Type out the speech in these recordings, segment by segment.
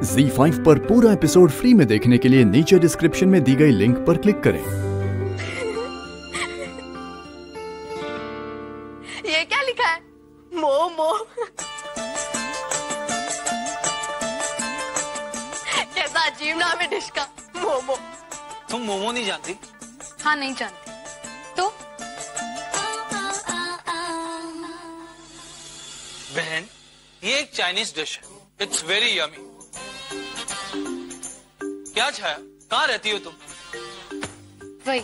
Z5 पर पूरा episode free में देखने के लिए नीचे डिस्क्रिप्शन में दी गई लिंक पर क्लिक करें। ये क्या लिखा है? मोमो कैसा अजीब नाम है डिश का। मोमो तुम मोमो नहीं जानती? हाँ नहीं जानती। तो? बहन ये एक चाइनीज़ डिश है। इट्स वेरी यमी क्या छाया कहाँ रहती हो तुम? वही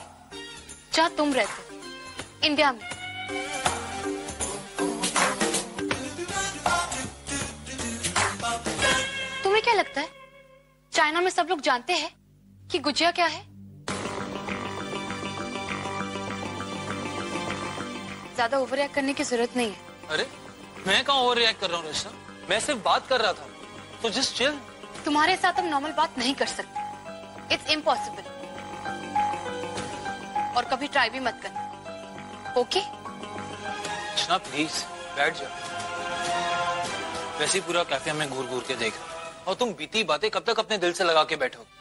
जहाँ तुम रहते हो, इंडिया में। तुम्हें क्या लगता है? चाइना में सब लोग जानते हैं कि गुजिया क्या है? ज़्यादा ओवर रिएक्ट करने की ज़रूरत नहीं है। अरे मैं कहाँ ओवर रिएक्ट कर रहा हूँ मैं सिर्फ़ बात कर रहा था। तो जस्ट चिल तुम्हारे साथ हम नॉर्मल बात नहीं कर सकते। इट्स इम्पॉसिबल और कभी ट्राई भी मत करना. ओके रचना प्लीज़ बैठ जाओ वैसे ही पूरा कैफ़े हमें घूर घूर के देख और तुम बीती बातें कब तक अपने दिल से लगा के बैठोगे?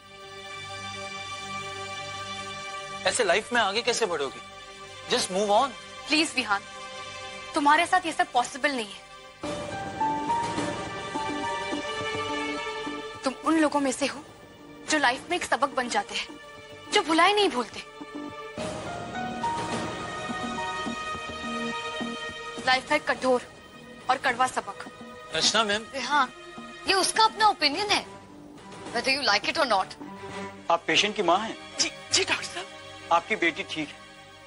ऐसे लाइफ में आगे कैसे बढ़ोगी? Just move on please Vihaan तुम्हारे साथ ये सब पॉसिबल नहीं है. तुम उन लोगों में से हो जो लाइफ में एक सबक बन जाते हैं जो भुलाए नहीं भूलते। लाइफ एक कठोर और कड़वा सबक। रचना मैम। हाँ ये उसका अपना ओपिनियन है। Whether you like it or not आप पेशेंट की माँ हैं? जी जी डॉक्टर साहब। आपकी बेटी ठीक है।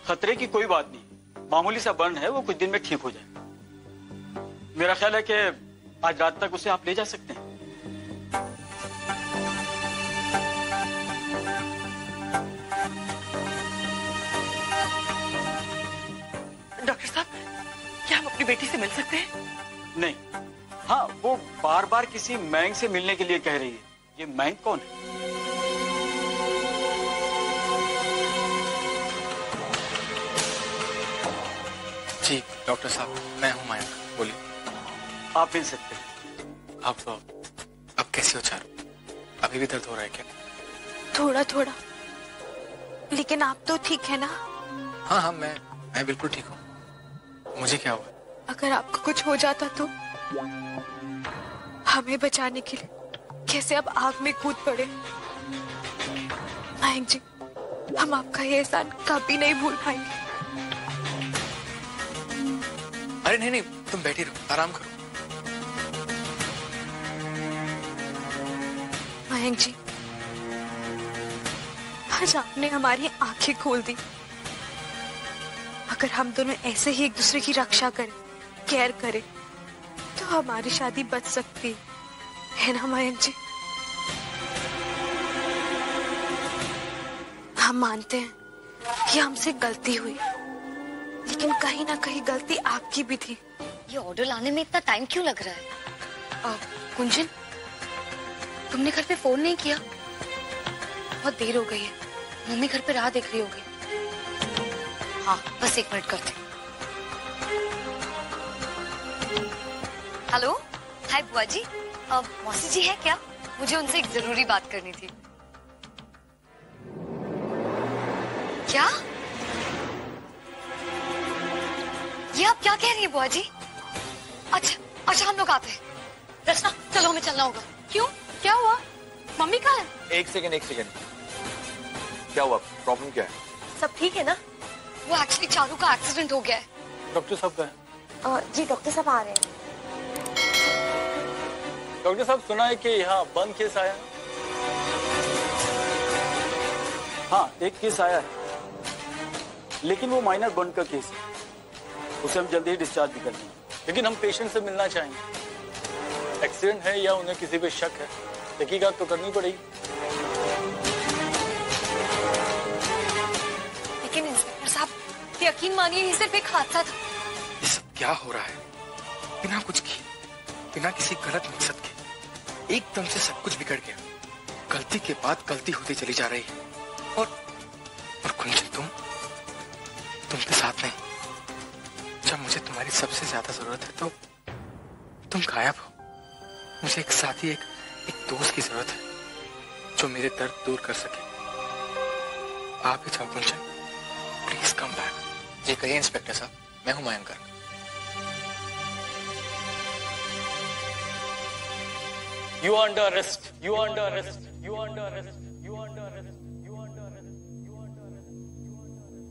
खतरे की कोई बात नहीं। मामूली सा बर्न है वो कुछ दिन में ठीक हो जाए। मेरा ख्याल है कि आज रात तक उसे आप ले जा सकते हैं। डॉक्टर साहब क्या हम अपनी बेटी से मिल सकते हैं? नहीं। हाँ वो बार बार किसी मैंग से मिलने के लिए कह रही है। ये मैंग कौन है? जी डॉक्टर साहब मैं हूँ मयंक बोलिए। आप मिल सकते हैं। आप तो अब कैसे हो चारू? अभी भी दर्द हो रहा है क्या? थोड़ा थोड़ा। लेकिन आप तो ठीक है ना? हाँ हाँ मैं मैं बिल्कुल ठीक हूँ। मुझे क्या हुआ? अगर आपको कुछ हो जाता तो हमें बचाने के लिए कैसे अब आग में कूद पड़े? मयंक जी हम आपका ये एहसान कभी नहीं भूल पाएँगे। अरे नहीं नहीं तुम बैठी रहो आराम करो। मयंक जी आज आपने हमारी आँखें खोल दी। अगर हम दोनों ऐसे ही एक दूसरे की रक्षा करें केयर करें तो हमारी शादी बच सकती है। ना मयंक जी? हम मानते हैं कि हमसे गलती हुई लेकिन कहीं ना कहीं गलती आपकी भी थी। ये ऑर्डर लाने में इतना टाइम क्यों लग रहा है? आ, कुंजन तुमने घर पे फ़ोन नहीं किया? बहुत देर हो गई है। मम्मी घर पे राह देख रही होगी। हाँ बस एक मिनट करते हेलो? हाय बुआ जी अब मौसी जी है क्या? मुझे उनसे एक ज़रूरी बात करनी थी। क्या? ये आप क्या कह रही है बुआ जी अच्छा अच्छा हम लोग आते हैं। रचना चलो हमें चलना होगा। क्यों? क्या हुआ? मम्मी कहाँ है? एक सेकेंड एक सेकेंड। क्या हुआ? प्रॉब्लम क्या है? सब ठीक है ना? वो एक्चुअली चारू का एक्सीडेंट हो गया है। डॉक्टर साहब का जी डॉक्टर साहब आ रहे हैं। डॉक्टर साहब सुना है कि यहाँ बंद केस आया? है हाँ एक केस आया है। लेकिन वो माइनर बर्न का केस है। उसे हम जल्दी ही डिस्चार्ज भी कर देंगे। लेकिन हम पेशेंट से मिलना चाहेंगे। एक्सीडेंट है या उन्हें किसी पे शक है तहकीकात तो करनी पड़ेगी। यकीन मानिए, ये सिर्फ़ एक हादसा था। ये सब क्या हो रहा है? बिना कुछ किए, बिना किसी गलत मकसद के, एकदम से सब कुछ बिगड़ गया। गलती के बाद गलती होती चली जा रही है। और और कुंजन तुम तुम के साथ नहीं जब मुझे तुम्हारी सबसे ज़्यादा ज़रूरत है तो तुम गायब हो। मुझे एक साथी, एक एक दोस्त की ज़रूरत है, जो मेरे दर्द दूर कर सके। आप ही जाओ गुंजन प्लीज़ कम बैक। जी कहिए इंस्पेक्टर साहब मैं हूँ मयंकर You are under arrest. You are under arrest. You are under arrest. You are under arrest. You are under arrest. You are under arrest. You are under arrest.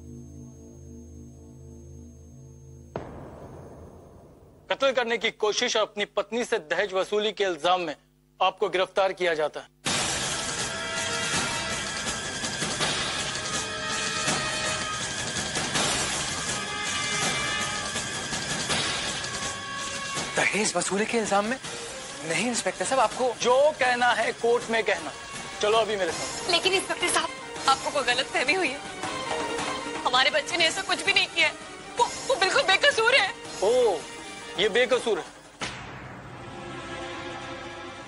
कत्ल करने की कोशिश और अपनी पत्नी से दहेज वसूली के इल्ज़ाम में आपको गिरफ़्तार किया जाता है दहेज वसूली के इल्ज़ाम में? नहीं इंस्पेक्टर साहब आपको जो कहना है कोर्ट में कहना। चलो अभी मेरे साथ। लेकिन इंस्पेक्टर साहब आपको कोई गलत फहमी हुई है? हमारे बच्चे ने ऐसा कुछ भी नहीं किया वो, वो बिल्कुल बेकसूर है। ओ ये बेकसूर है।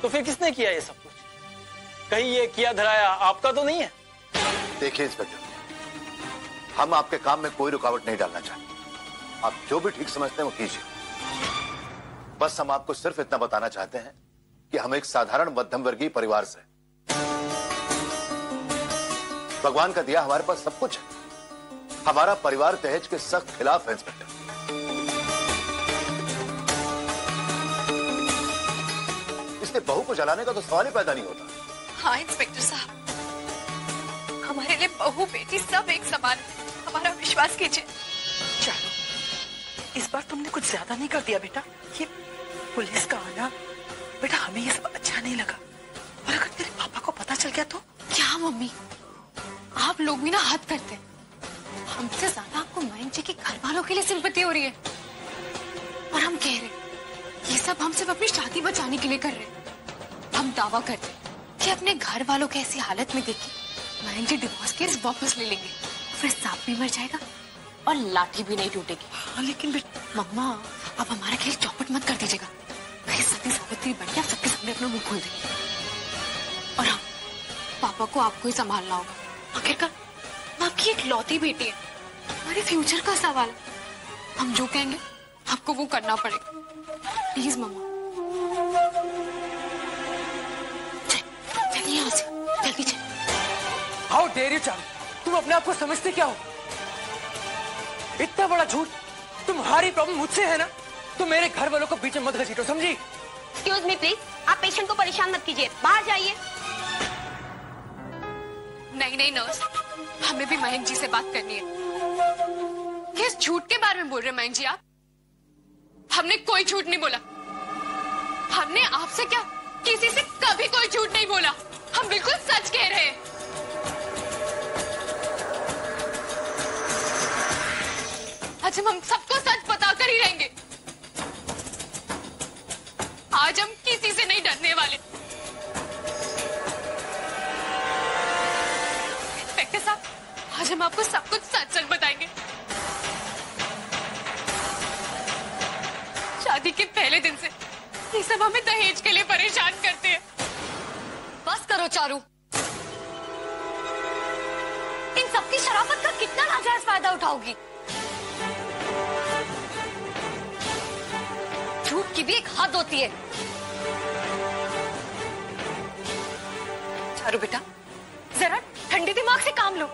तो फिर किसने किया ये सब कुछ? कहीं ये किया धराया आपका तो नहीं है? देखिए इंस्पेक्टर हम आपके काम में कोई रुकावट नहीं डालना चाहते। आप जो भी ठीक समझते हैं वो कीजिए। बस हम आपको सिर्फ़ इतना बताना चाहते हैं कि हम एक साधारण मध्यम वर्गीय परिवार से भगवान का दिया हमारे पास सब कुछ है। हमारा परिवार दहेज के सख्त खिलाफ है, इंस्पेक्टर। इसलिए बहू को जलाने का तो सवाल ही पैदा नहीं होता। हाँ इंस्पेक्टर साहब। हमारे लिए बहू बेटी सब एक समान। हमारा विश्वास कीजिए। इस बार तुमने कुछ ज़्यादा नहीं कर दिया बेटा। ये पुलिस का आना। बेटा, हमें ये सब अच्छा नहीं लगा। और अगर तेरे पापा को पता चल गया तो? क्या, मम्मी? आप लोग भी ना हद करते हमसे ज़्यादा आपको मयंक जी के घर वालों के लिए सिंपत्ति हो रही है। और हम कह रहे ये सब हम सिर्फ़ अपनी शादी बचाने के लिए कर रहे हम दावा करते कि अपने घर वालों को ऐसी हालत में देखी मयंक जी डिवोर्स केस वापस ले लेंगे। फिर सांप भी मर जाएगा। और लाठी भी नहीं टूटेगी। हाँ लेकिन मम्मा आप हमारा खेल चौपट मत कर दीजिएगा। कहीं सती सावित्री बन के सबके सामने अपना मुँह खोल देंगे। और हाँ पापा को आपको ही संभालना होगा। आखिरकार वो आपकी एक लौती बेटी है। हमारे फ्यूचर का सवाल है। हम जो कहेंगे आपको वो करना पड़ेगा। Please mama. चल, चलिए यहाँ से। जल्दी चल। हाउ डेयर यू चारू तुम अपने आप को समझते क्या हो? इतना बड़ा झूठ? तुम्हारी प्रॉब्लम मुझसे है ना? तो मेरे घर वालों को बीच में मत घसीटो समझी? एक्सक्यूज मी प्लीज़ आप पेशेंट को परेशान मत कीजिए। बाहर जाइए। नहीं नहीं नर्स हमें भी मयंक जी से बात करनी है। किस झूठ के बारे में बोल रहे हैं मयंक जी आप? हमने कोई झूठ नहीं बोला। हमने आपसे क्या? किसी से कभी कोई आज हम आपको सब कुछ सच सच बताएँगे। शादी के पहले दिन से ये सब हमें दहेज के लिए परेशान करते हैं। बस करो चारू। इन सबकी शराफत का कितना नाजायज फ़ायदा उठाओगी? झूठ की भी एक हद होती है। चारू बेटा, जरा ठंडे दिमाग से काम लो।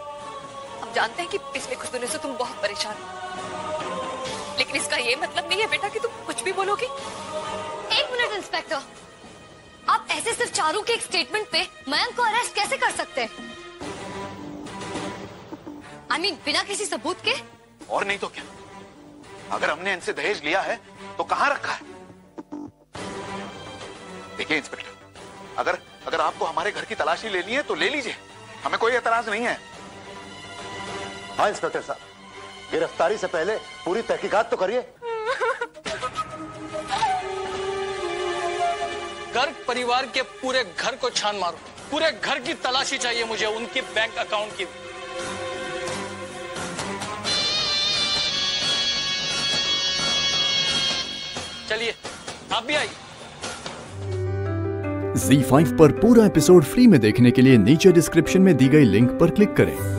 जानते हैं कि पिछले कुछ दिनों से तुम बहुत परेशान हो। लेकिन इसका ये मतलब नहीं है बेटा कि तुम कुछ भी बोलोगी। एक मिनट इंस्पेक्टर। आप ऐसे सिर्फ़ चारू के एक स्टेटमेंट पे मयंक को अरेस्ट कैसे कर सकते हैं? आई मीन बिना किसी सबूत के? और नहीं तो क्या? अगर हमने इनसे दहेज लिया है तो कहाँ रखा है? देखिए इंस्पेक्टर अगर अगर आपको हमारे घर की तलाशी लेनी है तो ले लीजिए। हमें कोई एतराज़ नहीं है। हाँ इंस्पेक्टर साहब। गिरफ्तारी से पहले पूरी तहकीकात तो करिए। गर्ग परिवार के पूरे घर को छान मारो। पूरे घर की तलाशी चाहिए मुझे उनके बैंक अकाउंट की। चलिए आप भी आइए। Z5 पर पूरा एपिसोड फ्री में देखने के लिए नीचे डिस्क्रिप्शन में दी गई लिंक पर क्लिक करें।